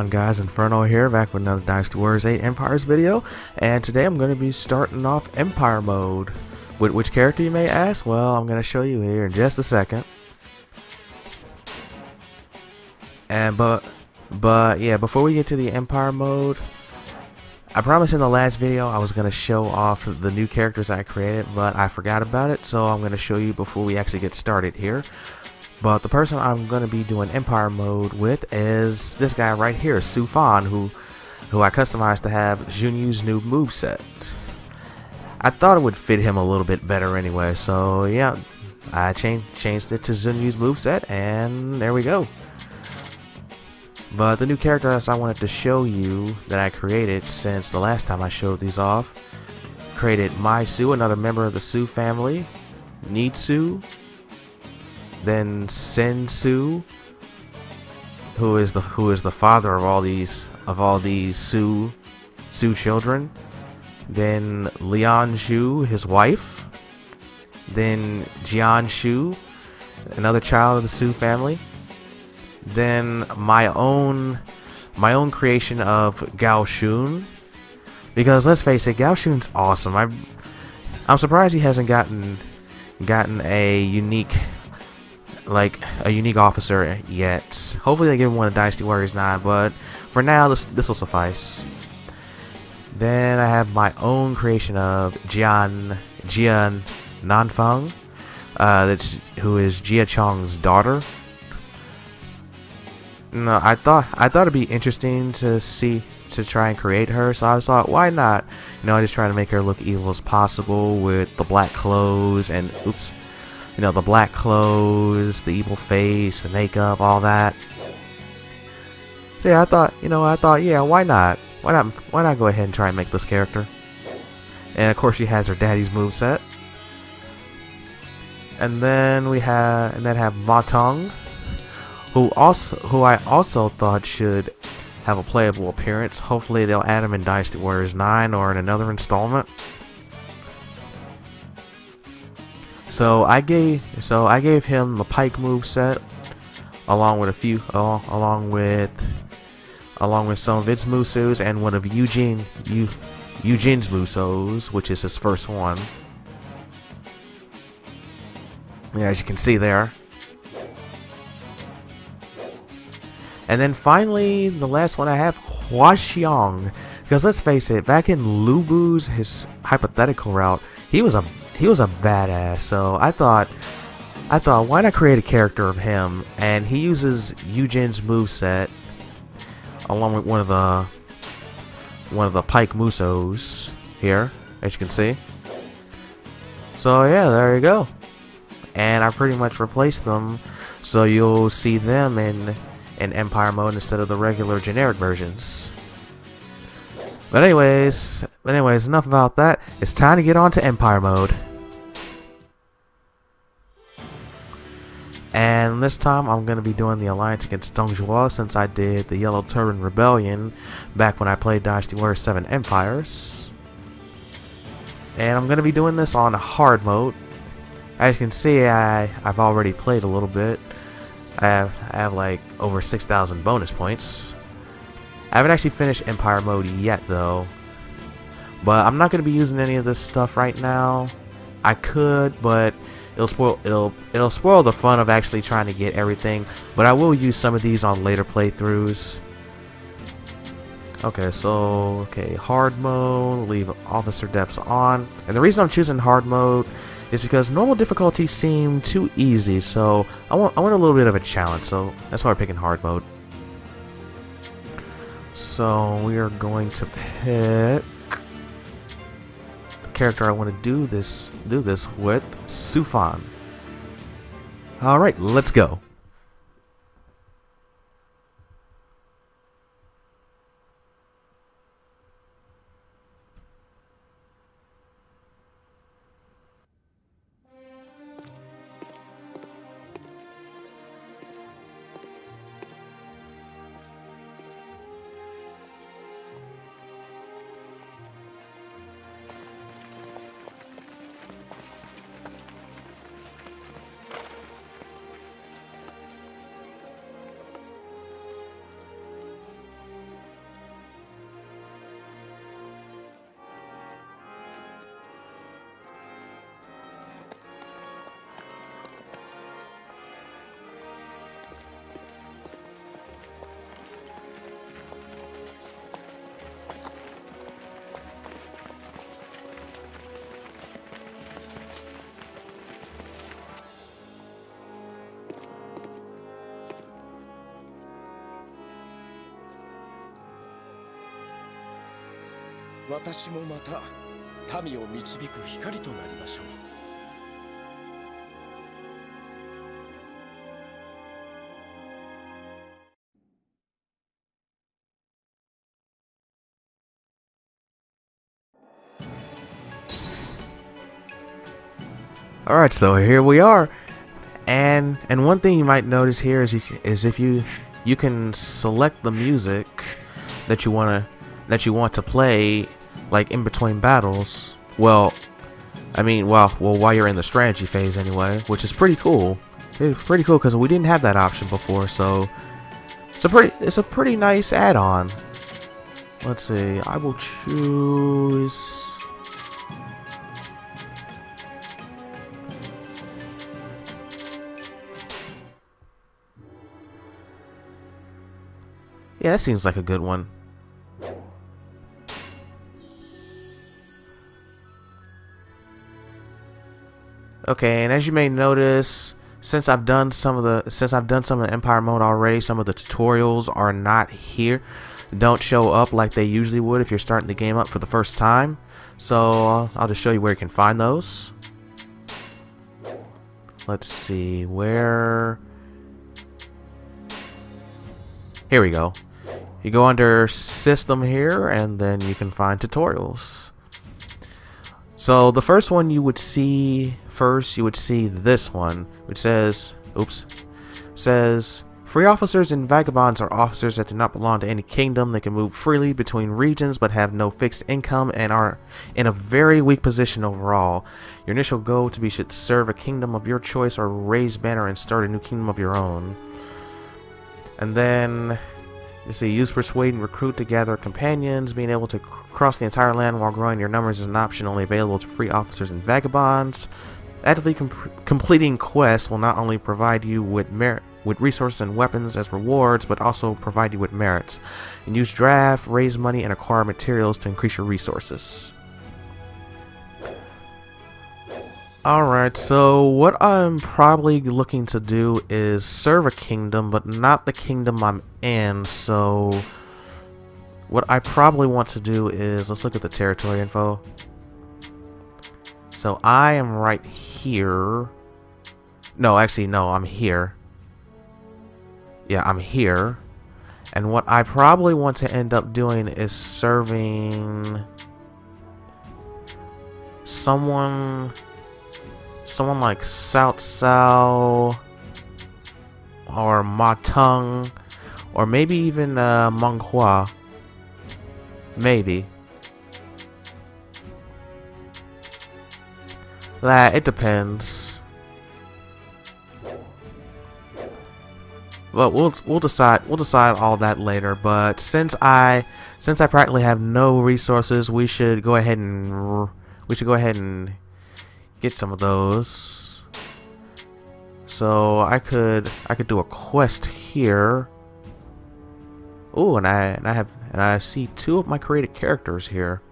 on guys Inferno here back with another Dynasty Warriors 8 Empires video. And today I'm going to be starting off Empire mode. With which character you may ask? Well I'm going to show you here in just a second. And but but yeah before we get to the Empire mode I promised in the last video I was going to show off the new characters I created but I forgot about it so I'm going to show you before we actually get started here but the person I'm going to be doing Empire mode with is this guy right here, Su Fan, who, who I customized to have Xuanyu's new move set. I thought it would fit him a little bit better anyway, so yeah, I changed changed it to Xuanyu's move set, and there we go. But the new characters I wanted to show you that I created since the last time I showed these off, created Mai Su, another member of the Su family, Nitsu, then Sensu, who is the who is the father of all these of all these Su Su children. Then Lian Shu, his wife. Then Jian Shu, another child of the Su family. Then my own my own creation of Gao Shun. Because let's face it, Gao Shun's awesome. I'm I'm surprised he hasn't gotten gotten a unique like a unique officer yet. Hopefully they give him one of Dynasty Warriors 9, but for now this this will suffice. Then I have my own creation of Jian Jian Nanfeng, uh, that's who is Jia Chong's daughter. No, I thought I thought it'd be interesting to see to try and create her, so I thought why not? You know, I just try to make her look evil as possible with the black clothes and oops, you know, the black clothes, the evil face, the makeup, all that. So yeah, I thought, you know, I thought, yeah, why not? Why not? Why not go ahead and try and make this character? And of course, she has her daddy's move set. And then we have, and then have Matong, who also, who I also thought should have a playable appearance. Hopefully, they'll add him in Dynasty Warriors 9 or in another installment. So I gave so I gave him the Pike move set along with a few uh, along with along with some of its Musos and one of Yu Jin Eu, Yu Jin's Musos, which is his first one. Yeah, as you can see there. And then finally, the last one I have, Hua. Because let's face it, back in Lu Bu's his hypothetical route, he was a he was a badass. So I thought, I thought, why not create a character of him? And he uses Yu Jin's move set along with one of the one of the Pike Musos here, as you can see. So yeah, there you go. And I pretty much replaced them, so you'll see them in in Empire mode instead of the regular generic versions. But anyways, anyways, enough about that. It's time to get on to Empire mode. And this time I'm going to be doing the Alliance against Dong Zhuo since I did the Yellow Turban Rebellion back when I played Dynasty Warriors 7 Empires. And I'm going to be doing this on hard mode. As you can see, I, I've already played a little bit. I have, I have like over 6,000 bonus points. I haven't actually finished Empire mode yet though. But I'm not going to be using any of this stuff right now. I could, but it'll spoil it'll it'll spoil the fun of actually trying to get everything but I will use some of these on later playthroughs. Okay so okay hard mode leave officer depths on. And the reason I'm choosing hard mode is because normal difficulty seemed too easy so I want I want a little bit of a challenge so that's why I'm picking hard mode. So we are going to pick character I want to do this do this with, Su Fan. Alright, let's go. 私もまた民を導く光となりましょう All right, so here we are, and and one thing you might notice here is if is if you you can select the music that you wanna that you want to play like in between battles. Well, I mean, well, well, while you're in the strategy phase anyway, which is pretty cool. It's pretty cool because we didn't have that option before, so it's a pretty it's a pretty nice add-on. Let's see, I will choose. Yeah, that seems like a good one. Okay, and as you may notice, since I've done some of the since I've done some of the Empire mode already, some of the tutorials are not here. Don't show up like they usually would if you're starting the game up for the first time. So I'll just show you where you can find those. Let's see where. Here we go. You go under system here and then you can find tutorials. So the first one you would see first you would see this one which says oops says free officers and vagabonds are officers that do not belong to any kingdom. They can move freely between regions but have no fixed income and are in a very weak position overall. Your initial goal to be should serve a kingdom of your choice or raise banner and start a new kingdom of your own. And then you see, use persuade and recruit to gather companions. Being able to cross the entire land while growing your numbers is an option only available to free officers and vagabonds. Actively com completing quests will not only provide you with merit with resources and weapons as rewards, but also provide you with merits. And use draft, raise money, and acquire materials to increase your resources. Alright, so what I'm probably looking to do is serve a kingdom, but not the kingdom I'm in, so what I probably want to do is, let's look at the territory info. So I am right here. No, actually, no, I'm here. Yeah, I'm here. And what I probably want to end up doing is serving someone someone like Cao Cao or Ma Teng or maybe even uh, Meng Huo. Maybe. That it depends. But we'll we'll decide we'll decide all that later. But since I since I practically have no resources, we should go ahead and we should go ahead and get some of those. So I could I could do a quest here. Oh, and I and I have and I see two of my created characters here.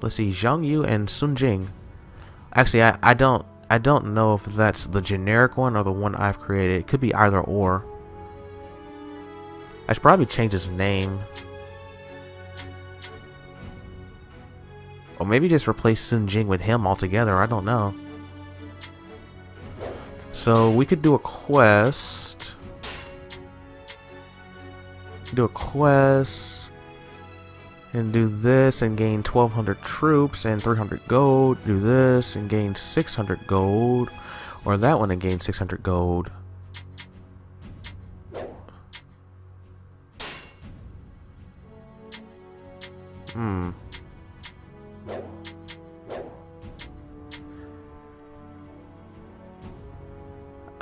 Let's see, Zhang Yu and Sun Jing. Actually, I, I don't I don't know if that's the generic one or the one I've created. It could be either or. I should probably change his name. Or maybe just replace Sun Jing with him altogether. I don't know. So we could do a quest. Do a quest. And do this and gain 1200 troops and 300 gold. Do this and gain 600 gold. Or that one and gain 600 gold. Hmm.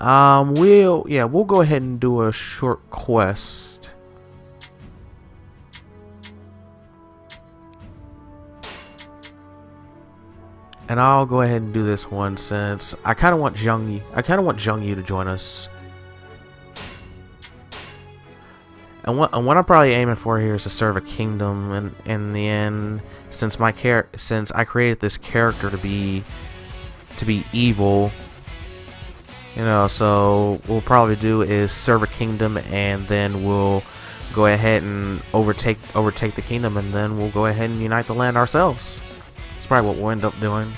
Um, we'll, yeah, we'll go ahead and do a short quest. And I'll go ahead and do this one since I kind of want Zhang Yi, I kind of want Zhang to join us. And what, and what I'm probably aiming for here is to serve a kingdom and in the end since my char since I created this character to be to be evil you know, so we'll probably do is serve a kingdom and then we'll go ahead and overtake overtake the kingdom, and then we'll go ahead and unite the land ourselves. That's probably what we'll end up doing.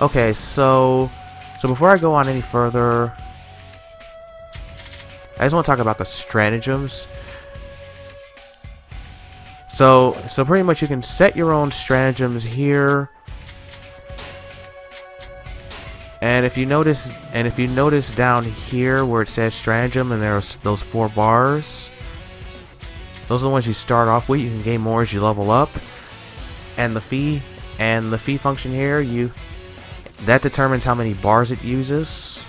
Okay, so so before I go on any further, I just want to talk about the stratagems. So so pretty much you can set your own stratagems here. And if you notice, and if you notice down here where it says stratagem and there's those four bars, those are the ones you start off with. You can gain more as you level up. And the fee, and the fee function here, you that determines how many bars it uses.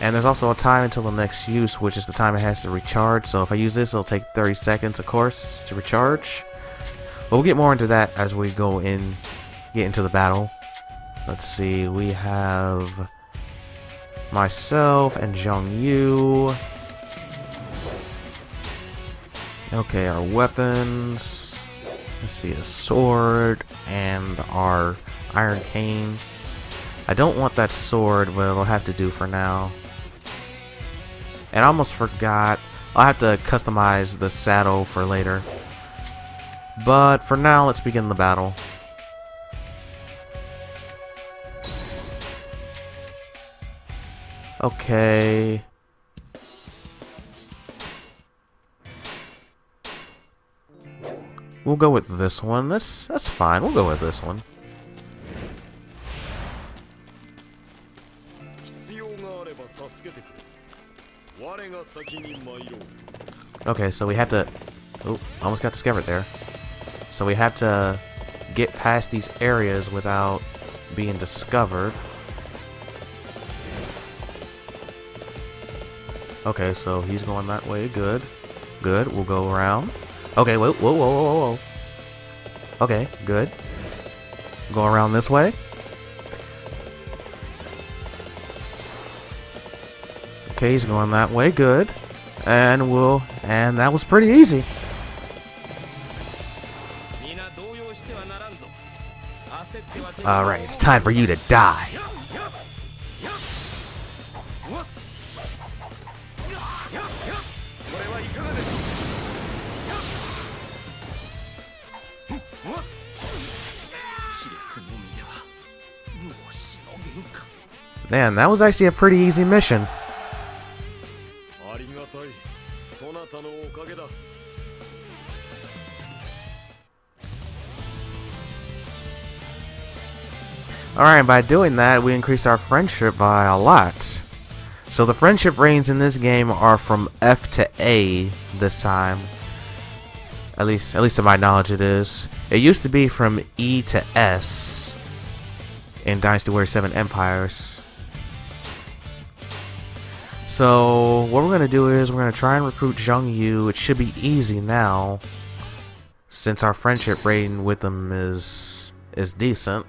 And there's also a time until the next use, which is the time it has to recharge. So if I use this, it'll take 30 seconds, of course, to recharge. But we'll get more into that as we go in, get into the battle. Let's see, we have myself and Zhang Yu. Okay, our weapons. Let's see, a sword and our iron cane. I don't want that sword, but it'll have to do for now. And I almost forgot. I'll have to customize the saddle for later. But for now, let's begin the battle. Okay. We'll go with this one. That's that's fine. We'll go with this one. Okay, so we have to... Oh, almost got discovered there. So we have to get past these areas without being discovered. Okay, so he's going that way. Good. Good. We'll go around. Okay, whoa, whoa, whoa, whoa, whoa. Okay, good. Go around this way. Okay, he's going that way. Good. And we'll... And that was pretty easy. Alright, it's time for you to die. Man, that was actually a pretty easy mission. Alright, by doing that, we increase our friendship by a lot. So the friendship ratings in this game are from F to A this time. At least, at least to my knowledge it is. It used to be from E to S in Dynasty Warriors 7 Empires. So, what we're going to do is we're going to try and recruit Zhang Yu. It should be easy now, since our friendship rating with them is is decent.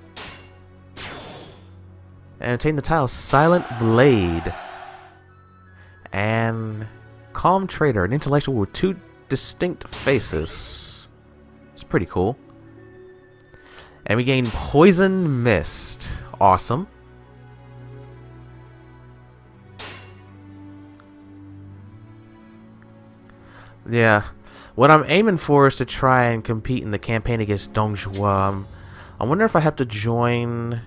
And obtain the title Silent Blade. And Calm Trader, an intellectual with two distinct faces. It's pretty cool. And we gain Poison Mist. Awesome. Yeah. What I'm aiming for is to try and compete in the campaign against Dong Zhuo. Um, I wonder if I have to join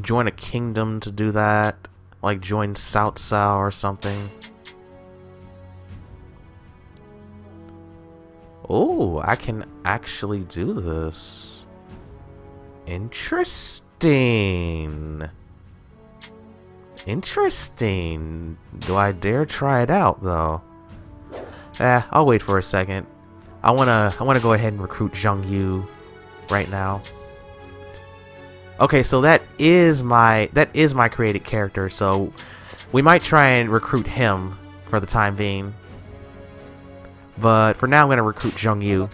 join a kingdom to do that. Like join Cao Cao or something. Oh, I can actually do this. Interesting. Interesting. Do I dare try it out though? Eh, I'll wait for a second. I wanna I wanna go ahead and recruit Zhang Yu right now. Okay, so that is my that is my created character, so we might try and recruit him for the time being. But for now I'm gonna recruit Zhang Yu.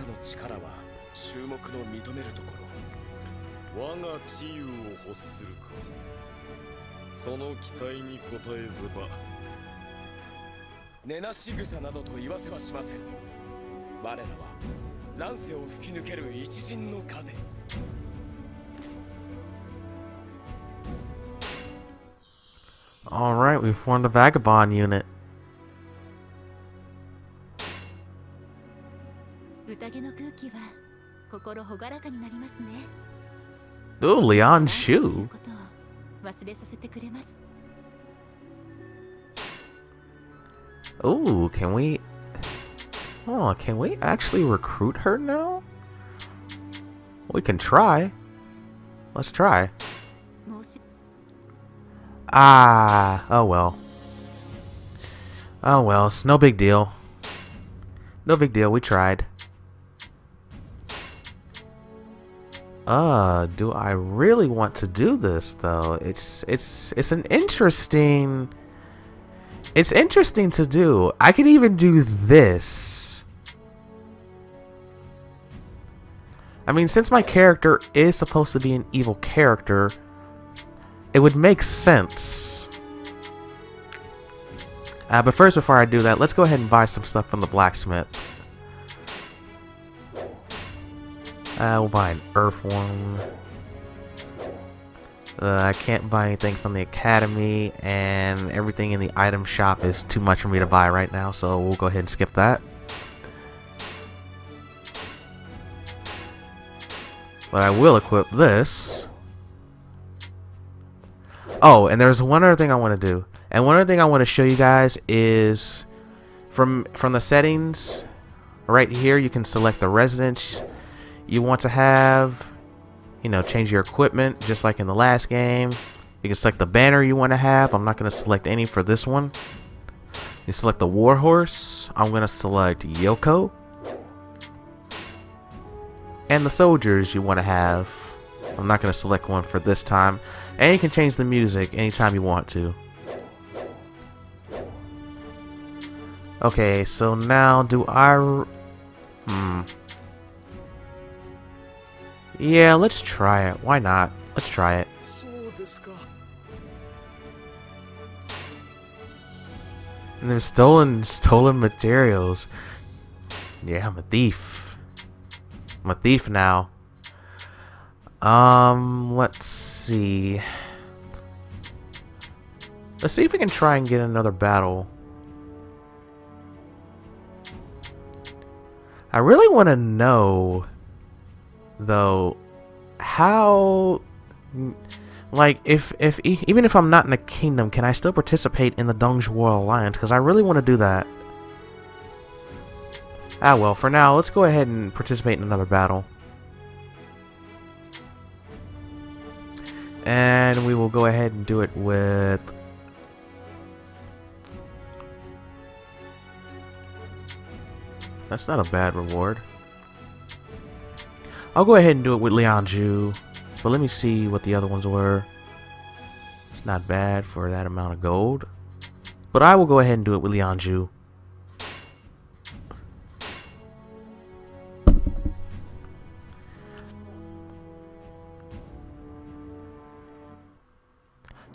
寝なしぐさなどと言わせはしません我らは乱世を吹き抜ける一陣の風 All right, we formed a vagabond unit. 宴の空気は心ほがらかになりますね。Ooh, Leon Shu. 忘れさせてくれます。Ooh, can we... Oh, can we actually recruit her now? We can try. Let's try. Ah, oh well. Oh well, it's no big deal. No big deal, we tried. Uh, do I really want to do this though? It's it's it's an interesting It's interesting to do. I could even do this. I mean, since my character is supposed to be an evil character, it would make sense. Uh, but first, before I do that, let's go ahead and buy some stuff from the blacksmith. Uh, we'll buy an earthworm. Uh, I can't buy anything from the academy, and everything in the item shop is too much for me to buy right now, so we'll go ahead and skip that. But I will equip this. Oh, and there's one other thing I want to do. And one other thing I want to show you guys is from from the settings right here you can select the residence you want to have you know change your equipment just like in the last game. You can select the banner you want to have. I'm not going to select any for this one. You select the warhorse I'm going to select Yoko. And the soldiers you want to have. I'm not going to select one for this time. And you can change the music anytime you want to. Okay, so now do I... Hmm. Yeah, let's try it. Why not? Let's try it. And then stolen, stolen materials. Yeah, I'm a thief. I'm a thief now. Um, let's see. Let's see if we can try and get another battle. I really want to know though, how, like, if if even if I'm not in the kingdom, can I still participate in the Dong Zhuo Alliance? Because I really want to do that. Ah well, for now, let's go ahead and participate in another battle. And we will go ahead and do it with That's not a bad reward. I'll go ahead and do it with Lianju. But let me see what the other ones were. It's not bad for that amount of gold. But I will go ahead and do it with Lianju.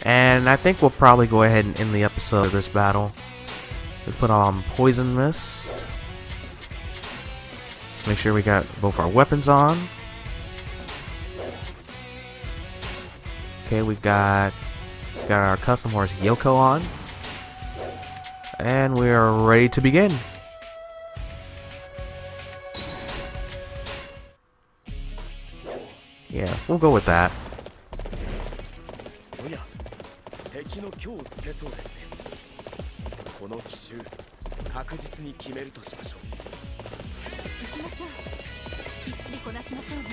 And I think we'll probably go ahead and end the episode of this battle. Let's put on Poison Mist. Make sure we got both our weapons on. Okay, we got got our custom horse Yoko on. And we are ready to begin. Yeah, we'll go with that. Oh, しましょうね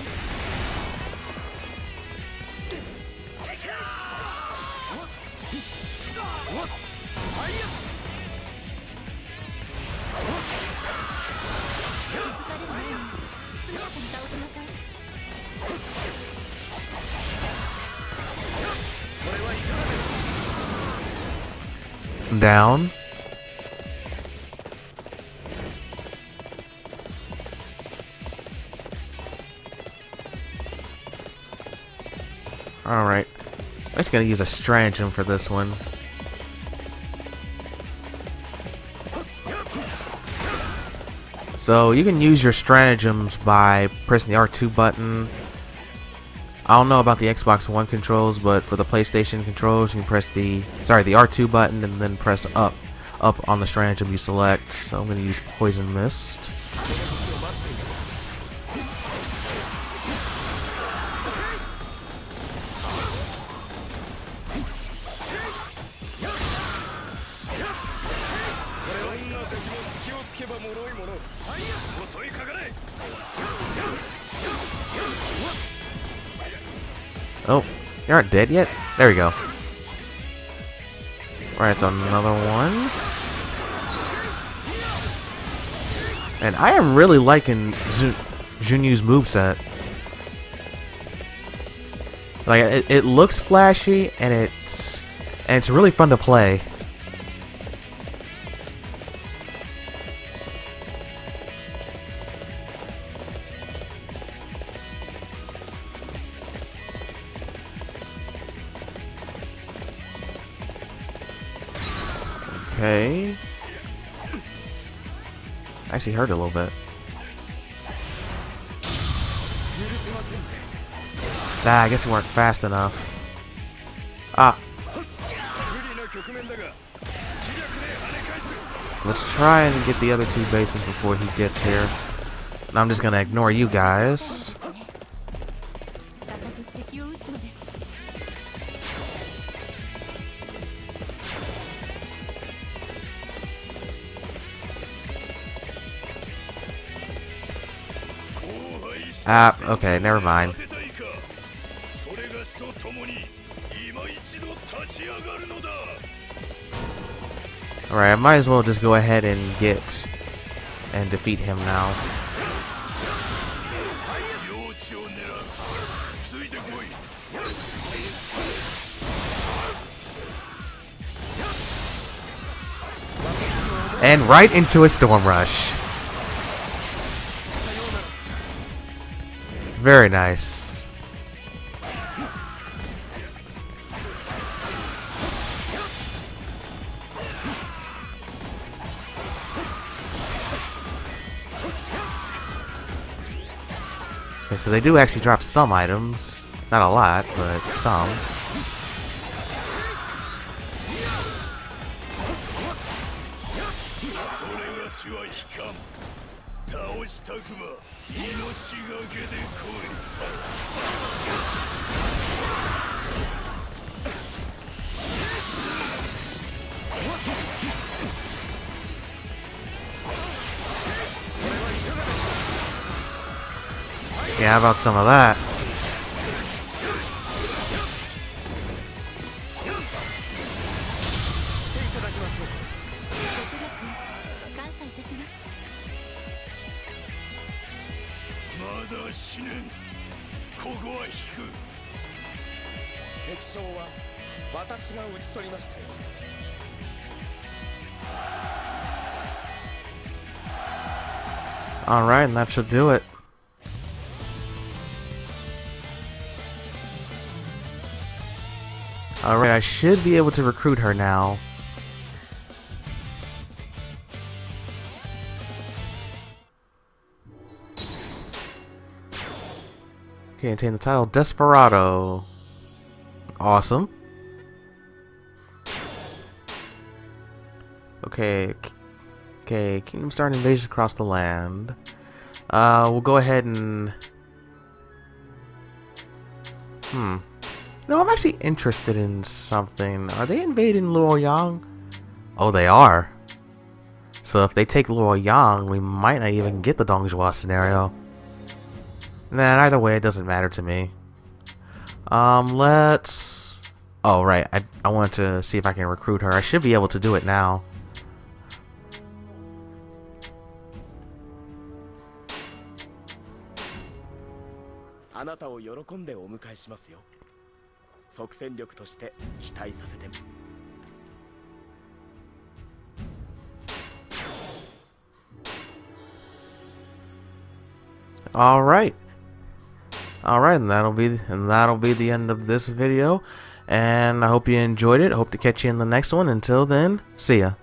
気づかれる前に速やかに倒しなさい Down. I'm just gonna use a stratagem for this one. So you can use your stratagems by pressing the R2 button. I don't know about the Xbox One controls, but for the PlayStation controls, you can press the sorry the R2 button and then press up up on the stratagem you select. So I'm gonna use Poison Mist. Oh, you aren't dead yet? There we go. Alright, so another one. And I am really liking Zun Junyu's moveset. Like, it, it looks flashy, and it's, and it's really fun to play. Okay. Actually hurt a little bit. Ah, I guess we weren't fast enough. Ah. Let's try and get the other two bases before he gets here. And I'm just gonna ignore you guys. Okay, never mind. Alright, I might as well just go ahead and get and defeat him now. And right into a Storm Rush. Very nice. Okay, so they do actually drop some items. Not a lot, but some. それがしは引かん倒したくば命がけで来い Yeah, how about some of that? 私が討ち取りましたよ Alright, and that should do it. Alright, I should be able to recruit her now. Okay, attain the title Desperado. Awesome. Okay, Okay, Kingdom Star invasion across the land. Uh, we'll go ahead and... Hmm. No, I'm actually interested in something. Are they invading Luoyang? Oh, they are. So if they take Luoyang, we might not even get the Dong Zhuo scenario. Nah, either way, it doesn't matter to me. Um, let's... Oh, right. I, I wanted to see if I can recruit her. I should be able to do it now. 喜んでお迎えしますよ即戦力として期待させて All right. All right, and that'll be and that'll be the end of this video. And I hope you enjoyed it. Hope to catch you in the next one. Until then, see ya.